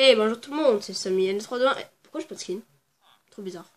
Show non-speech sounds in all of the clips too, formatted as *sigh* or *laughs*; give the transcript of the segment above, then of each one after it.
Hey, bonjour tout le monde, c'est Samy N321. Eh, Pourquoi j'ai pas de skin? Trop bizarre.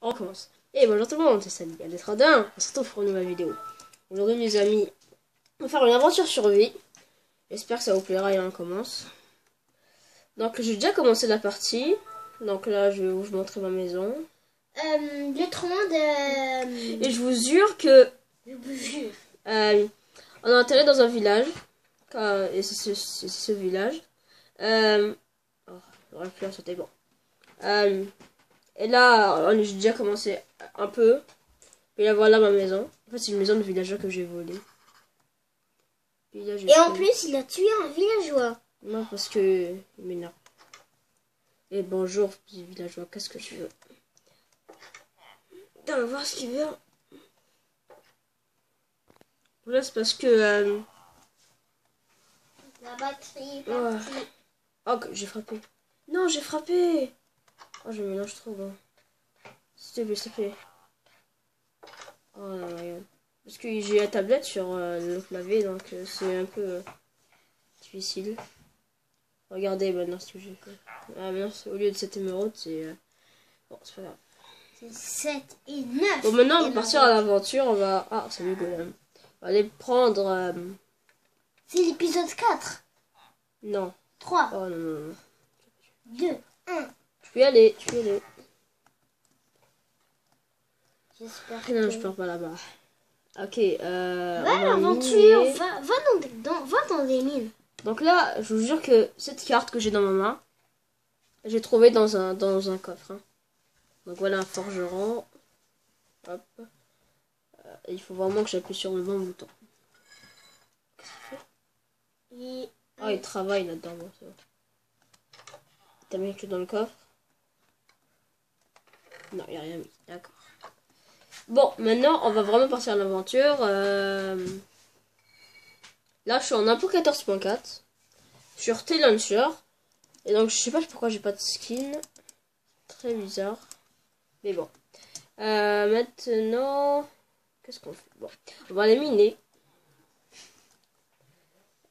On recommence. Hey, bonjour tout le monde, c'est Samy N321. On se retrouve pour une nouvelle vidéo. Aujourd'hui, les amis, on va faire une aventure survie. J'espère que ça vous plaira et on commence. Donc, j'ai déjà commencé la partie. Donc là, je vais vous montrer ma maison. Euh, le tremblement de... Et je vous jure que Je vous jure. Euh, on est atterri dans un village. Et c'est ce, c'est ce village. Euh, oh, j'aurais sauter, bon. Euh, et là, on a déjà commencé un peu. Et là, voilà ma maison. En fait, c'est une maison de villageois que j'ai volée. Et, là, j'ai Et en plus, il a tué un villageois. Non, parce que il m'énerve. Et bonjour, petit villageois, qu'est-ce que tu veux? On va voir ce qu'il veut. Là, c'est parce que. euh, La batterie est Ouais. partie. Oh, que j'ai frappé. Non, j'ai frappé. Oh, je mélange trop, bon. S'il te plaît, s'il te plaît. Oh là là, regarde. Parce que j'ai la tablette sur euh, le clavier, donc euh, c'est un peu euh, difficile. Regardez maintenant ce que j'ai fait. Ah, maintenant, c'est- au lieu de cette émeraude, c'est. Bon, c'est pas grave. C'est 7 et 9. Bon, maintenant, on va partir à l'aventure. On va. Ah, salut, Golem. On va aller prendre. C'est l'épisode 4. Non. 3, Oh non, non, non. 2, 1. Tu peux y aller, tu peux y aller. J'espère Ah Non, que... je pars pas là-bas. Ok, euh. Va on à va l'aventure. miner. Va, va, dans, des- dans, va dans des mines. Donc là, je vous jure que cette carte que j'ai dans ma main, j'ai trouvé dans un, dans un coffre. hein. Donc voilà un forgeron. Hop. Euh, il faut vraiment que j'appuie sur le bon bouton. Et... Ah, il travaille là-dedans. Bon. T'as mis que dans le coffre? Non, il n'y a rien mis. D'accord. Bon, maintenant, on va vraiment partir à l'aventure. Euh, Là, je suis en impôt 14.4. Sur T-Launcher. Et donc, je sais pas pourquoi j'ai pas de skin. Très bizarre. Mais bon. Euh, maintenant... Qu'est-ce qu'on fait? Bon, on va aller miner.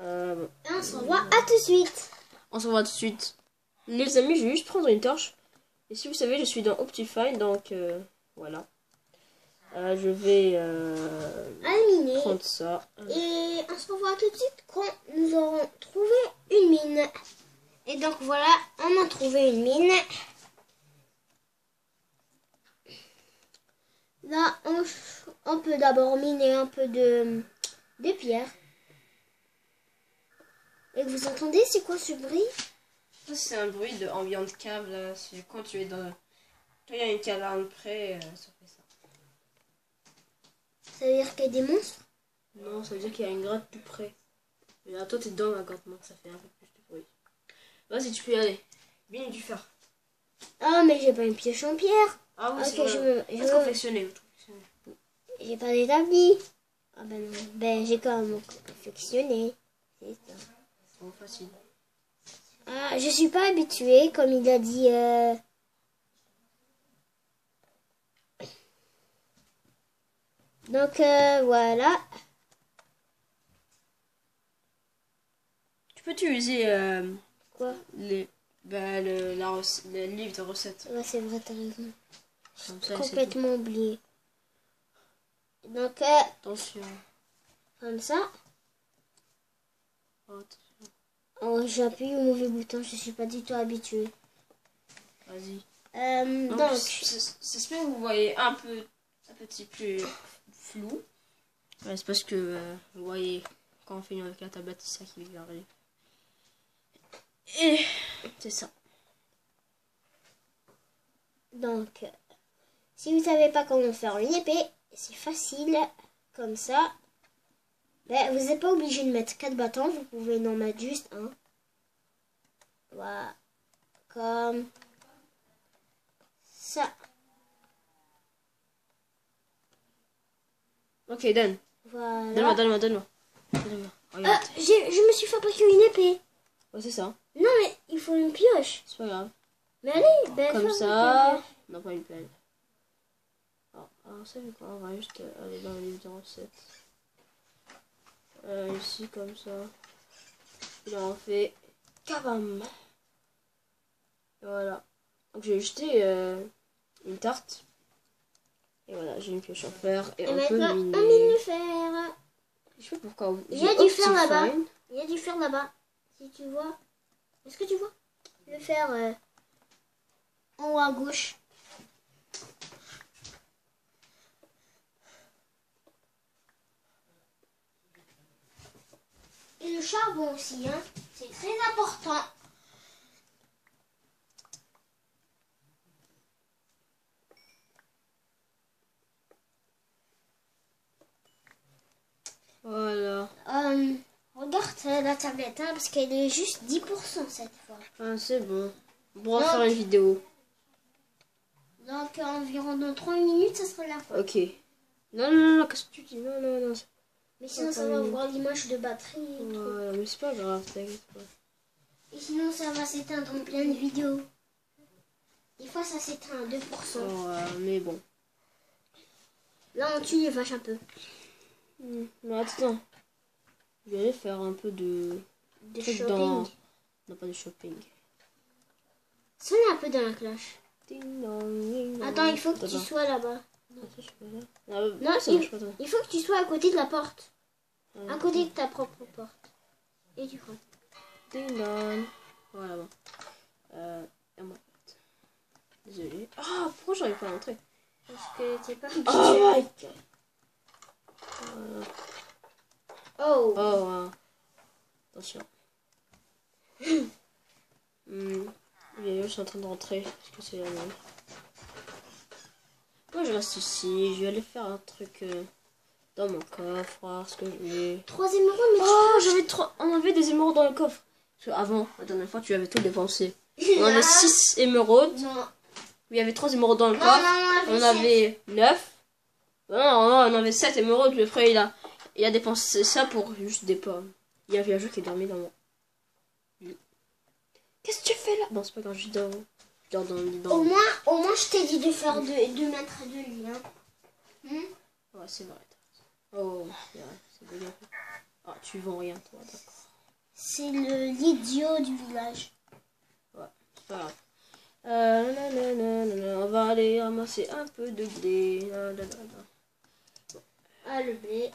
Euh, bon. Et on se revoit à tout de suite. On se revoit tout de suite. Les amis, je vais juste prendre une torche. Et si vous savez, je suis dans Optifine, donc euh, voilà. Euh, je vais euh, miner. prendre ça. Et on se revoit tout de suite quand nous aurons trouvé une mine. Et donc voilà, on a trouvé une mine. Là, on, on peut d'abord miner un peu de, de pierre. Et vous entendez, c'est quoi ce bruit? Ça, c'est un bruit de ambiant de cave, là. C'est quand tu es dans... Quand il y a une caverne près, euh, ça fait ça. Ça veut dire qu'il y a des monstres? Non, ça veut dire qu'il y a une grotte tout près. Mais là, toi, t'es dans la grotte, donc ça fait un peu plus de bruit. Vas-y, tu peux y aller. Viens du fer. Ah, mais j'ai pas une pioche en pierre. Ah oui, Ok, c'est vrai. je me- confectionner. J'ai pas d'établi. Ah ben non. Ben j'ai quand même confectionné. C'est ça. Facile. Ah, je suis pas habituée, comme il a dit. euh, Donc euh, voilà. Tu peux utiliser euh, Quoi? les, bah, le, la le livre de recettes? Ouais, c'est vrai, t'as raison. Complètement oublié. Donc euh. Attention. comme ça. Oh, j'appuie au mauvais bouton, je suis pas du tout habituée. Vas-y. Euh, Donc, donc, c'est- que vous voyez un peu, un petit peu flou. Ouais, c'est parce que euh, vous voyez quand on fait avec la tablette, c'est ça qui arrive. Et c'est ça. donc, euh, si vous savez pas comment faire une épée, c'est facile, comme ça. Ben, vous n'êtes pas obligé de mettre quatre bâtons, vous pouvez en mettre juste un. Voilà, comme ça. Ok, donne. Donne-moi, Voilà. donne-moi, donne-moi. Donne-moi. Ah, Regarde. j'ai- je me suis fabriqué une épée. Ouais, c'est ça. Non, mais il faut une pioche. C'est pas grave. Mais allez, ben, Comme ça. une Non, pas une pelle. Alors, alors ça quoi On va juste euh, aller dans le livre de recettes. Euh, ici, comme ça. Là, on fait Kabam. Voilà. Donc j'ai jeté euh, une tarte. Et voilà, j'ai une pioche en fer. Et, Et on peut miner. on mine le fer. Je sais pas pourquoi. Il y a du fer là-bas. Il y a du fer là-bas. Si tu vois. Est-ce que tu vois Le fer euh, en haut à gauche? Et le charbon aussi, hein. C'est très important. Voilà. Euh, regarde euh, la tablette, hein, parce qu'elle est juste 10% cette fois. Ah, c'est bon. On pourra Donc- faire une vidéo. Donc environ dans 3 minutes, ça sera la fin. Ok. Non, non, non, non, qu'est-ce que tu dis? Non, non, non. c'est- Mais sinon, ça va minutes. voir l'image de batterie. et tout. Voilà, mais c'est pas grave, t'inquiète pas. Et sinon, ça va s'éteindre en pleine vidéo. Des fois, ça s'éteint à 2%. Oh, euh, mais bon. Là, on tue les vaches un peu. Hmm, Mais attends. Je vais aller faire un peu de. Shopping. dans- Non, pas de shopping. Sonne un peu dans la cloche. Ding dong, ding dong. Attends, il faut que tu sois là-bas. Attends, je suis pas là. Ah, Non, ça il- pas. Il faut que tu sois à côté de la porte. À côté de ta propre porte. Et tu prends. Ding. Voilà, bon. Euh. Désolé. Ah, pourquoi j'arrive pas à rentrer Parce que t'es pas Oh my god. Voilà. Oh. Oh, ouais. Attention. *laughs* Hmm. Les je suis en train de rentrer parce que c'est la nuit. Moi, je reste ici. Je vais aller faire un truc euh, dans mon coffre, voir ce que j'ai. Trois émeraudes, mais Oh, j'avais trois. On avait des émeraudes dans le coffre. Parce que avant, la dernière fois, tu avais tout dépensé. On avait 6 *laughs* émeraudes. Non. Il y avait 3 émeraudes dans le coffre. non, non, On avait 9. Non, on avait 7 émeraudes. Le frère, il a, il a dépensé ça pour juste des pommes. Il y avait un jeu qui est dormi dans mon. Qu'est-ce que tu fais là? Bon, c'est pas grave, je dors. Je dors dans le lit. Au moins, au moins, je t'ai dit de faire deux, deux mètres de lit. Hein. Hmm? Ouais, c'est vrai. Oh, c'est vrai, c'est dégueu. Ah, tu vends rien, toi, d'accord. C'est le l'idiot du village. C'est pas grave. Euh, nanana, nanana, on va aller ramasser un peu de blé. Nanana. Ah, le blé.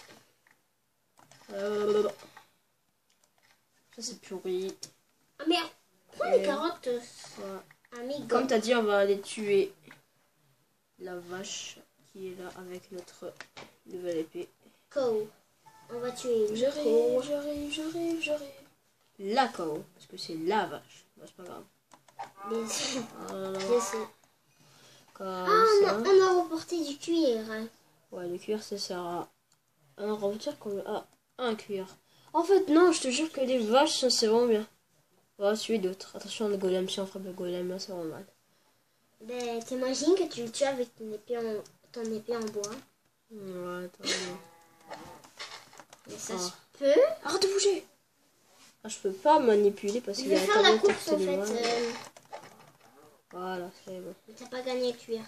Euh, ça, c'est pourri. Ah, merde. Prends les carottes. Comme t'as dit, on va aller tuer la vache qui est là avec notre nouvelle épée. Cow. On va tuer une J'arrive, j'arrive, j'arrive, j'arrive. La cow, parce que c'est la vache. Bah, c'est pas grave. Comme Ah, on a, on a reporté du cuir. hein. Ouais, le cuir, ça sert à un retire qu'on a un cuir. En fait, non, je te jure que les vaches, ça, c'est vraiment bien. On va tuer d'autres. Attention, le golem, si on frappe le golem, là, c'est vraiment mal. Ben, t'imagines que tu le tues avec ton épée en, ton épée en bois? Ouais, attends. Mais ça Ah. se peut. Arrête de bouger ah, Je peux pas manipuler parce Je qu'il y vais a faire la course en fait. euh, Voilà, c'est bon. mais T'as pas gagné cuir.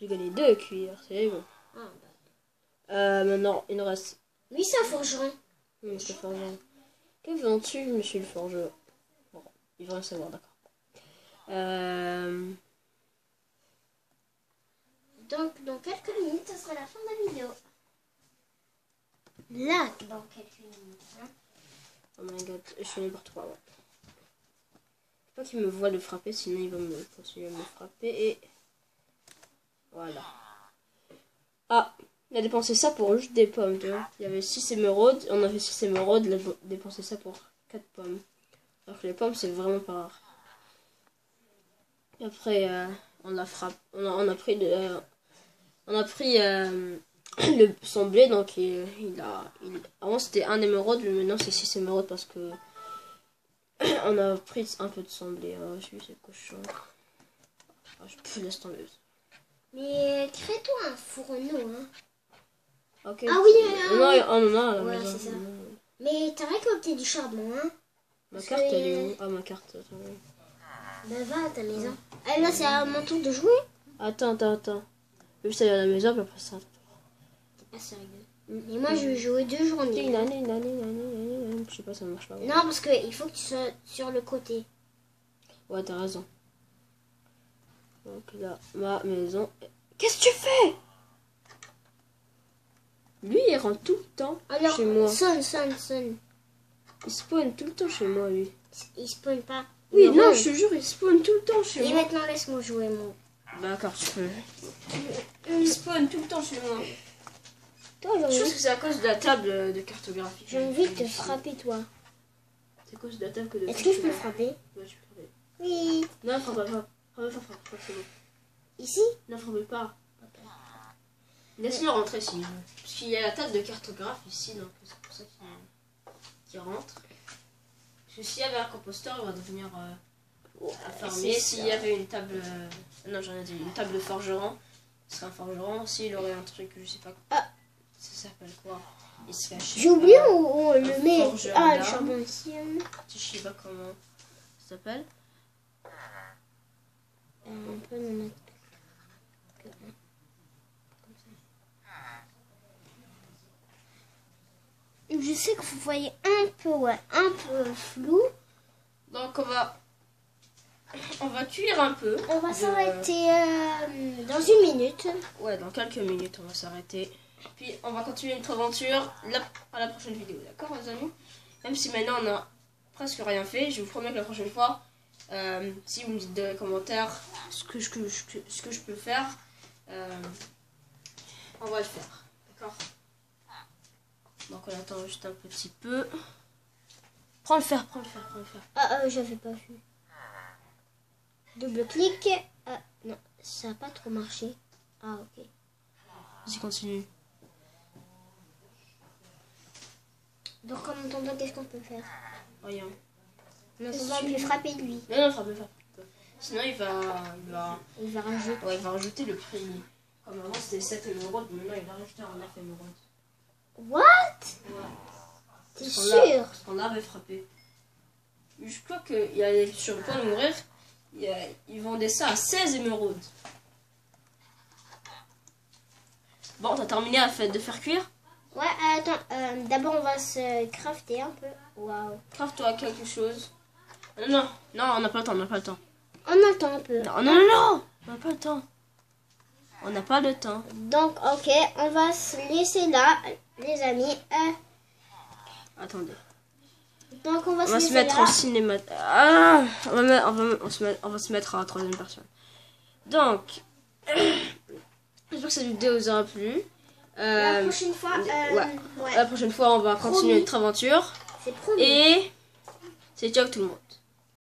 J'ai gagné deux cuirs, c'est bon. Ah, bah. Euh, maintenant, il nous reste... Lui, c'est un forgeron. Monsieur le forgeron. Que vends-tu, monsieur le forgeron? Bon, il va rien savoir, d'accord. Euh... Donc, dans quelques minutes, ça sera la fin de la vidéo. Là, dans quelques minutes. Oh my god, je suis n'importe quoi, ouais. Faut pas qu'il me voit le frapper, sinon il va me continuer à me frapper et... Voilà. Ah, il a dépensé ça pour juste des pommes, tu vois. Il y avait 6 émeraudes, on avait 6 émeraudes, il a dépensé ça pour 4 pommes. Alors que les pommes, c'est vraiment pas rare. Et après, euh, on a frappé, on a, on a pris euh, on a pris euh, *coughs* le, son blé, donc il, il a... il- avant c'était un émeraude, mais maintenant c'est 6 émeraudes parce que... *coughs* on a pris un peu de son blé. Oh, je suis ce cochon. Ah, je tomber. Mais crée-toi un fourneau. Hein. Ok. Ah oui, euh, la Ouais, maison. c'est ça. Non. Mais t'as récolté du charbon. Hein. Ma carte, elle est où? Ah, ma carte. Attends, Bah, va à ta maison. Ah, là, c'est à mon tour de jouer. attends, attends. attends. Juste aller à la maison, puis après ça. Ah, rigolo. Et moi, je vais jouer deux journées. Nanani, nanani, nanani, nanani. Je sais pas, ça marche pas. Non, parce qu'il faut que tu sois sur le côté. Ouais, t'as raison. Donc là, ma maison. Qu'est-ce que tu fais? Lui, il rentre tout le temps Alors, chez moi. sonne, sonne, sonne. Il spawn tout le temps chez moi, lui. Il spawn pas. Oui, non, je te jure, il spawn tout le temps chez Et moi. maintenant, laisse-moi jouer, moi. D'accord, tu peux. Il spawn tout le temps chez moi. Toi, Je pense que c'est à cause de la table de cartographie. j'ai envie de te frapper, toi. C'est à cause de la table que de Est-ce que je peux le frapper Ouais, tu peux frapper. Oui. Non, frappe pas. Frappe pas, frappe pas, c'est bon. Ici Non, frappe pas. Laisse-le rentrer s'il veut. Parce qu'il y a la table de cartographe ici, donc c'est pour ça qu'il rentre. Parce que s'il y avait un composteur, il va devenir euh, c'est S'il y avait une table. euh, non, j'en ai dit, une table de forgeron, il serait un forgeron. S'il aurait un truc, je sais pas. Ah. Ça s'appelle quoi. J'ai oublié où on le met. Ah, le charbon ici. Je sais pas comment ça s'appelle. Euh, on peut en mettre. que un. Je sais que vous voyez un peu, ouais, un peu flou. Donc on va. On va cuire un peu. On va de- s'arrêter euh, dans une minute. Ouais, dans quelques minutes, on va s'arrêter. Puis on va continuer notre aventure la- à la prochaine vidéo, d'accord, les amis? Même si maintenant on a presque rien fait, je vous promets que la prochaine fois, euh, si vous me dites dans les commentaires ce que je, que je- ce que je peux faire, euh, on va le faire, d'accord? Donc on attend juste un petit peu. Prends le fer, prends le fer, prends le fer. Ah, euh, j'avais pas vu. Double clic. Ah, non, ça n'a pas trop marché. Ah, ok. Vas-y, continue. Donc, en attendant, qu'est-ce qu'on peut faire Rien. En attendant, on peut frapper lui. Non, non, frappe, frappe. Sinon, il va, il va, Il va rajouter. ouais, il va rajouter le prix. Comme avant, c'était 7 émeraudes, maintenant il va rajouter un 9 émeraudes. What Ouais. T'es sûr Parce qu'on l'avait frappé. Je crois qu'il y a sur le point de mourir, il a- ils vendaient ça à 16 émeraudes. Bon, t'as terminé à fait de faire cuire Ouais, attends. euh, D'abord, on va se crafter un peu. Waouh. Crafte-toi quelque chose. Non, non, non, on n'a pas le temps, on n'a pas le temps. On attend un peu. Non, non, non, non, on n'a pas le temps. On n'a pas le temps. Donc, ok, on va se laisser là, les amis. Euh, Attendez. donc, on va On se va se laisser mettre là. en cinéma. Ah on, va on, va, on, se met- on va se mettre en troisième personne. Donc, *clears throat* j'espère que cette vidéo vous aura plu. La Euh, prochaine fois, euh, ouais. la prochaine fois, on va continuer notre aventure. c'est promis. Et c'est ciao tout le monde.